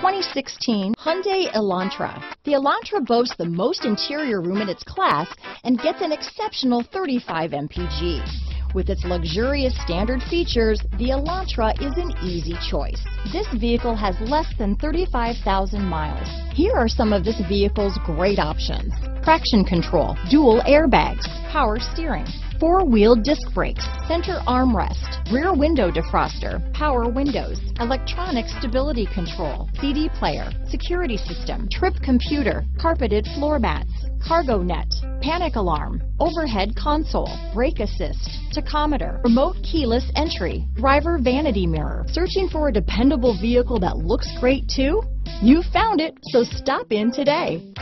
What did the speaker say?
2016 Hyundai Elantra. The Elantra boasts the most interior room in its class and gets an exceptional 35 mpg. With its luxurious standard features, the Elantra is an easy choice. This vehicle has less than 35,000 miles. Here are some of this vehicle's great options. Traction control, dual airbags, power steering, four-wheel disc brakes, center armrest, rear window defroster, power windows, electronic stability control, CD player, security system, trip computer, carpeted floor mats, cargo net, panic alarm, overhead console, brake assist, tachometer, remote keyless entry, driver vanity mirror. Searching for a dependable vehicle that looks great too? You found it, so stop in today.